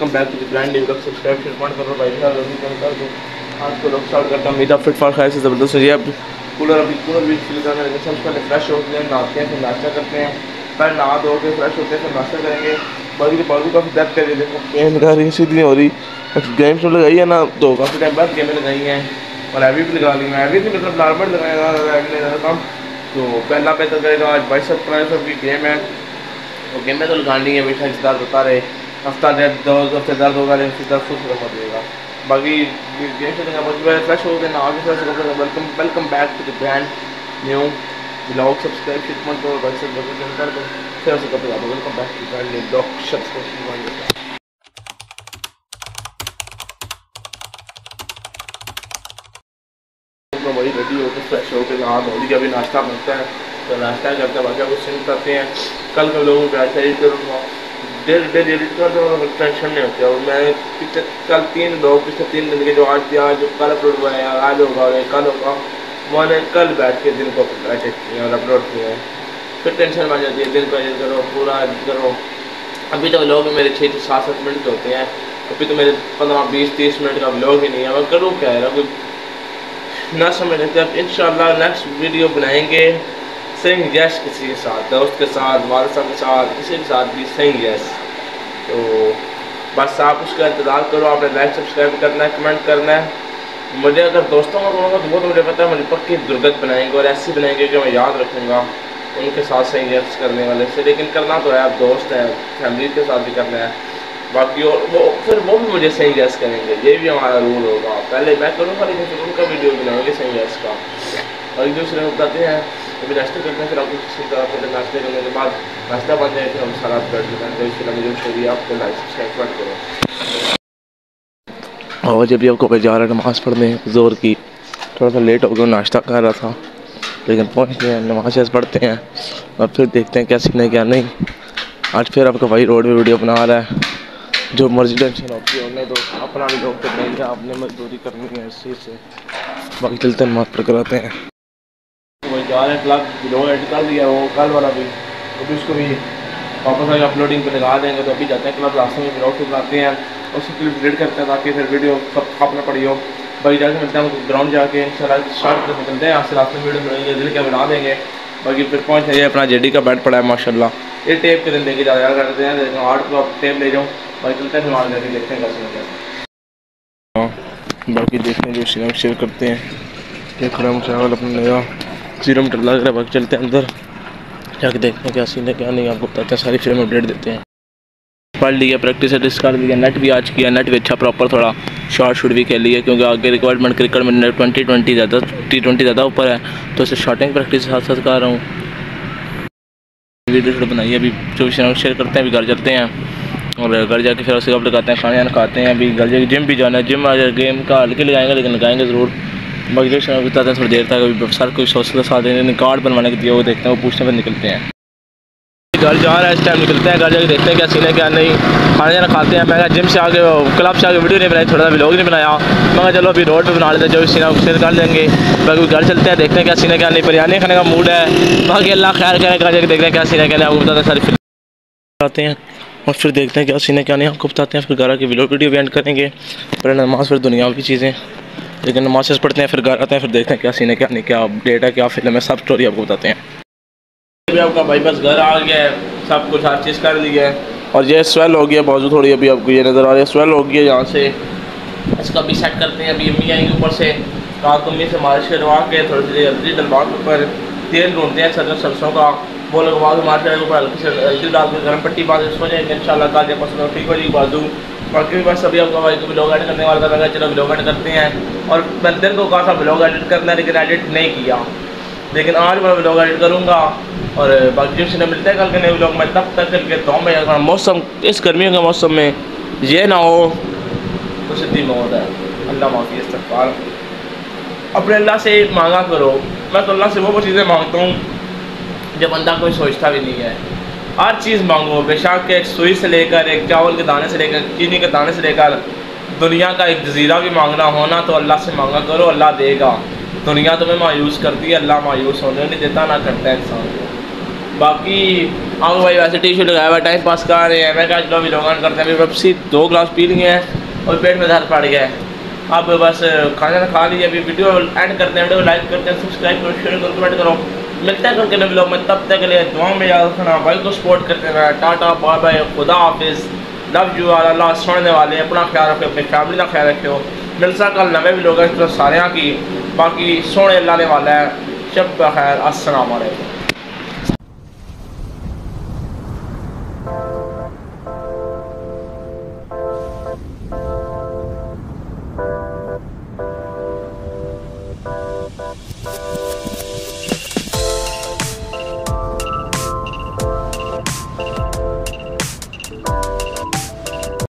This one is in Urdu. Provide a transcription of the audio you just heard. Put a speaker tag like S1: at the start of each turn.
S1: Welcome back to the brand new look subscribe share comment بھائی جان، لوگ کمنٹ کر آج کو لوگ اسٹارٹ کرتا ہوں امید فٹ فار خیر سے زبردست ہو جائے اب کولر ابھی کولر بھی فل کرنا ہے سب سے پہلے فریش ہوتے ہیں، نہاتے ہیں، پھر ناشتہ کرتے ہیں۔ پہلے نہا دھو کے فریش ہوتے ہیں، پھر ناشتہ کریں گے۔ باقی باقی کافی درد کر رہی ہے۔ پین کر رہی ہے سیدھی ہو رہی۔ گیمس میں لگائی ہے نا، تو کافی ٹائم بعد گیمیں لگائی ہیں۔ اور ایوی بھی لگا لی ہیں۔ ایوی بھی مطلب نارمل لگایا گا ایوی نہیں لگا کام۔ تو پہلا بہتر کرے گا آج بائیس سب پرائز سب کی گیم ہے۔ تو گیمیں تو لگانی ہے ہمیشہ اس درد ہوتا رہے۔ ہفتہ ڈیڑھ دو ہفتے درد ہوگا لیکن پھر درد خود ختم دے گا۔ باقی گیم سے بہت فریش ہو گئے نا آگے فریش ہو گئے welcome welcome back to the brand new vlog subscribe shipment کرو بھائی سب کر دو۔ پھر اسے کپڑے welcome back to the brand new vlog subscribe وہی ریڈی ہو کے فریش ہو کے نہا دھو لیا ابھی ناشتہ بنتا ہے۔ تو ناشتہ کرتے ہیں باقی آپ کو سینڈ کرتے ہیں۔ کل کے لوگوں کو ایسا ایڈٹ کروں گا ڈیل ڈیل ایڈٹ کر دوں ٹینشن نہیں ہوتی۔ اور میں پچھلے کل تین لوگ پچھلے تین دن کے جو آج دیا جو کل اپلوڈ ہوا ہے آج ہوگا کل ہوگا، میں نے کل بیٹھ کے دن کو ایڈٹ کیے اور اپلوڈ کیے ہیں۔ پھر ٹینشن بن جاتی ہے دن کو ایڈٹ کرو، پورا ایڈٹ کرو۔ ابھی تو لوگ میرے چھ سے سات سات منٹ ہوتے ہیں۔ ابھی تو میرے پندرہ، بیس، تیس منٹ کا لوگ ہی نہیں ہے۔ میں کروں کیا ہے نہ سمجھ لیتے اب ان شاء اللہ نیکسٹ ویڈیو بنائیں گے۔ سنگ یس کسی کے ساتھ، دوست کے ساتھ، والد صاحب کے ساتھ، کسی کے ساتھ بھی سنگ یس تو بس آپ اس کا انتظار کرو، آپ نے لائک سبسکرائب کرنا ہے کمنٹ کرنا ہے۔ مجھے اگر دوستوں کا کروں گا تو وہ تو مجھے پتہ ہے، مجھے پکی درگت بنائیں گے اور ایسی بنائیں گے کہ میں یاد رکھوں گا ان کے ساتھ سنگ یس کرنے والے سے۔ لیکن کرنا تو ہے آپ دوست ہیں فیملی کے ساتھ بھی کرنا ہے۔ باقی اور وہ، پھر وہ بھی مجھے صحیح گیس کریں گے، یہ بھی ہمارا رول ہوگا۔ پہلے میں کروں گا، لیکن پھر ان کا ویڈیو بنائیں گے صحیح گیس کا۔ اور ایک دوسرے میں بتاتے ہیں ابھی ناشتہ کرتے ہیں پھر آپ کو طرح پہلے ناشتے کرنے کے بعد ناشتہ بن جائے پھر ہم سارا بیٹھ دیتے ہیں اس کے لیے مجھے آپ کو لائک سبسکرائب کرو اور جب بھی آپ کو جا رہا ہے نماز پڑھنے زور کی تھوڑا سا لیٹ ہو گیا ناشتہ کر رہا تھا لیکن پہنچ گئے نماز پڑھتے ہیں اور پھر دیکھتے ہیں کیا سیکھنے کیا نہیں آج پھر آپ کا بھائی روڈ میں ویڈیو بنا رہا ہے جو مرضی ٹینشن ہوتی ہے انہیں تو اپنا بھی لوگ کریں گے آپ نے مزدوری کرنی ہے اس چیز سے باقی چلتے ہیں مات پر کراتے ہیں وہ جا رہے ہیں کلب لوگ ایڈ کر دیا وہ کل والا بھی۔ تو ابھی اس کو بھی واپس آگے اپلوڈنگ پہ لگا دیں گے، تو ابھی جاتے ہیں کلب، راستے میں بلاگ بناتے ہیں۔ اس کو کلپ ڈیلیٹ کرتے ہیں تاکہ پھر ویڈیو سب اپنا پڑی ہو۔ باقی جا کے ملتے ہیں گراؤنڈ جا کے ان شاء اللہ شارٹ کر نکلتے ہیں آج سے راستے میں ویڈیو بنائیں گے دل کے بنا دیں گے۔ باقی پھر پہنچ جائیے، اپنا جے ڈی کا بیٹ پڑا ہے ماشاء اللہ یہ ٹیپ کے دن لے کے زیادہ کرتے ہیں لیکن آٹھ کو آپ ٹیپ لے جاؤں باقی چلتے ہیں، پھر وہاں جا کے دیکھتے ہیں، کیسے ہاں باقی دیکھتے ہیں جو شیئر شیئر کرتے ہیں۔ یہ کھڑا مشاغل اپنا نیا۔ زیرو میٹر لگ رہا ہے باقی چلتے ہیں اندر جا کے دیکھتے ہیں کیا سین ہے کیا نہیں آپ کو بتاتے ہیں ساری فلم اپڈیٹ دیتے ہیں پڑھ لیا پریکٹس ایٹس کر لیا نیٹ بھی آج کیا نیٹ بھی اچھا پراپر تھوڑا شارٹ شوٹ بھی کھیل لیا کیونکہ آگے ریکوائرمنٹ کرکٹ میں ٹوئنٹی ٹوئنٹی زیادہ ٹی ٹوئنٹی زیادہ اوپر ہے تو اسے شارٹنگ پریکٹس ساتھ ساتھ کر رہا ہوں ویڈیو شوٹ بنائی ہے ابھی جو شیئر کرتے ہیں ابھی گھر چلتے ہیں اور گھر جا کے پھر اسے کب لگاتے ہیں کھانے کھاتے ہیں ابھی گھر جا کے جم بھی جانا ہے جم آ جائے گیم کا ہلکے لگائیں گے لیکن لگائیں گے ضرور باقی جو شیئر بتاتے ہیں تھوڑی دیر تک ابھی سر کوئی سوچ کے ساتھ کارڈ بنوانے کے دیا وہ دیکھتے ہیں، وہ پوچھتے پھر نکلتے ہیں۔ گھر جا رہا ہے، اس ٹائم نکلتے ہیں، گھر جا کے دیکھتے ہیں کیا سینے کیا نہیں۔ کھانا جانا کھاتے ہیں میں کہا جم سے آگے کلب سے آگے ویڈیو نہیں بنائی، تھوڑا سا ولاگ نہیں بنایا۔ میں کہا چلو ابھی روڈ پہ بنا لیتے جو سینہ شیئر کر لیں گے۔ باقی گھر چلتے ہیں، دیکھتے ہیں کیا سینے کیا نہیں۔ بریانی کھانے کا موڈ ہے۔ باقی اللہ خیر کریں گھر جا کے دیکھتے ہیں کیا سینے کیا نہیں۔ آپ کو بتاتے ہیں، ساری فلم آتے ہیں۔ اور پھر دیکھتے ہیں کیا سینے کیا نہیں۔ آپ کو بتاتے ہیں، پھر گھر آ کے ویڈیو ویڈیو بھی اینڈ کریں گے۔ پھر نماز، پھر دنیاوی چیزیں۔ لیکن نماز سے پڑھتے ہیں پھر گھر آتے ہیں پھر دیکھتے ہیں کیا سینے کیا نہیں کیا اپڈیٹ ہے کیا فلم ہے سب اسٹوری آپ کو بتاتے ہیں۔ ابھی آپ کا بھائی بس گھر آ گیا ہے سب کچھ ہر چیز کر لی ہے۔ اور یہ سویل ہو گیا بازو تھوڑی ابھی آپ کو یہ نظر آ رہی ہے۔ سویل ہو گیا یہاں سے۔ اس کا بھی سیٹ کرتے ہیں ابھی امی آئیں گے اوپر سے۔ رات کو امی سے مالش کروا کے تھوڑی سی ہلدی ڈلوا کے اوپر تیل ڈھونڈتے ہیں سر سرسوں کا۔ وہ لگوا کے مارچ کے اوپر ہلکی سے ہلدی ڈال کے گرم پٹی باندھ اس کو جائیں گے ان شاء اللہ جب پسند ٹھیک ہو جائے بازو۔ باقی بھی بس ابھی آپ کا بھائی کو بلاگ ایڈٹ کرنے والا تھا چلو بلاگ ایڈٹ کرتے ہیں۔ اور میں دن کو کہا تھا بلاگ ایڈٹ کرنا ہے لیکن ایڈٹ نہیں کیا۔ لیکن آج میں بلاگ ایڈٹ کروں گا۔ اور باقی جن سے ملتے ہیں کل کے نئے بلاگ میں تب تک کر کے تو میں موسم، اس گرمیوں کے موسم میں یہ نہ ہو۔ تو سدھی موت ہے۔ اللہ معافی استغفار۔ اپنے اللہ سے مانگا کرو۔ میں تو اللہ سے وہ وہ چیزیں مانگتا ہوں۔ جب بندہ کوئی سوچتا بھی نہیں ہے۔ ہر چیز مانگو بے شک ایک سوئی سے لے کر، ایک چاول کے دانے سے لے کر، چینی کے دانے سے لے کر، دنیا کا ایک جزیرہ بھی مانگنا ہونا تو اللہ سے مانگا کرو، اللہ دے گا۔ دنیا تمہیں مایوس کرتی ہے، اللہ مایوس ہونے نہیں دیتا، نہ کرتا ہے انسان۔ کو باقی، ہم بھائی ویسے ٹی شرٹ لگایا ہوا ٹائم پاس کر رہے ہیں۔ میں کہا، چلو بھی لوگان کرتے ہیں۔ ابھی دو گلاس پی لیے ہیں اور پیٹ میں درد پڑ گیا ہے۔ اب بس، کھانا کھا لیجیے ابھی ویڈیو اینڈ کرتے ہیں۔ ویڈیو لائک کرتے ہیں، سبسکرائب کرو، شیئر کرو، کمنٹ کرو۔ ملتے ہیں کے نبی لوگ، میں تب تک کے لیے دعاؤں میں یاد رکھنا، بھائی کو سپورٹ کرتے رہنا، ٹاٹا بائے بائے خدا حافظ لو یو اللہ سننے والے، اپنا خیال رکھو، اپنی فیملی کا خیال رکھو۔ ملسا کل نوے بھی لوگ اس طرح سارے کی باقی سونے لانے والا ہے۔ شب بخیر، السلام علیکم۔